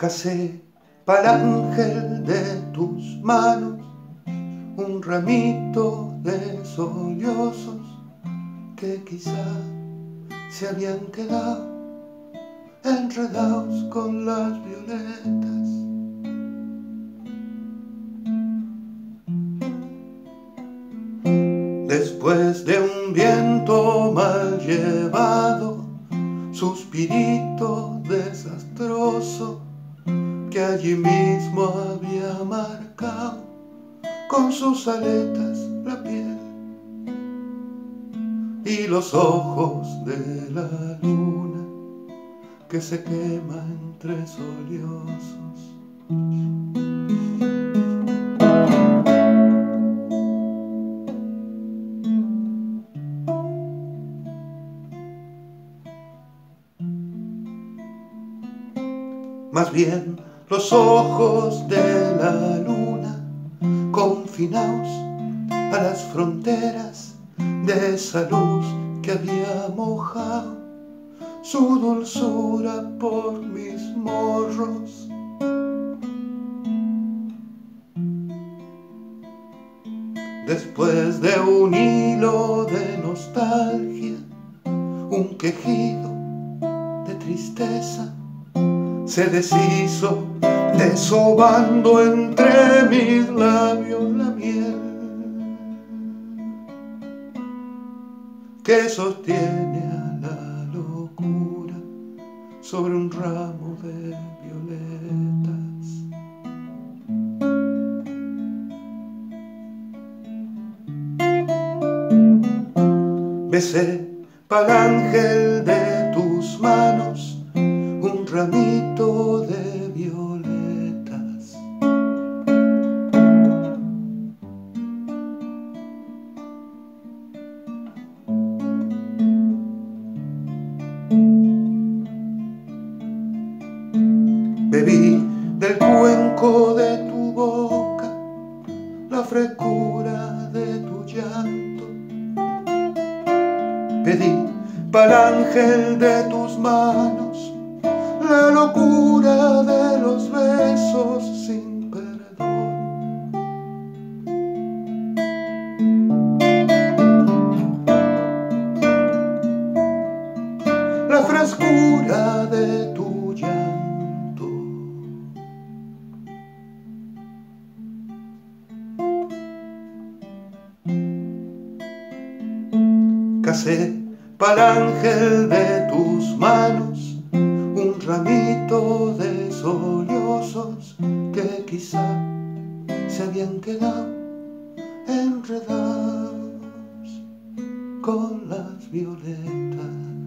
Casé para ángel de tus manos un ramito de sollozos que quizá se habían quedado enredados con las violetas. Después de un viento mal llevado, suspirito desastroso, allí mismo había marcado con sus aletas la piel y los ojos de la luna que se quema entre soliosos. Más bien los ojos de la luna confinados a las fronteras de esa luz que había mojado su dulzura por mis morros. Después de un hilo de nostalgia, un quejido de tristeza, se deshizo desobando entre mis labios la miel que sostiene a la locura sobre un ramo de violetas. Besé para ángel de tus manos ramito de violetas. Bebí del cuenco de tu boca la frescura de tu llanto. Pedí para ángel de tus manos la locura de los besos sin perdón. La frescura de tu llanto. Casé para ángel de tus manos un ramito de sollozos que quizá se habían quedado enredados con las violetas.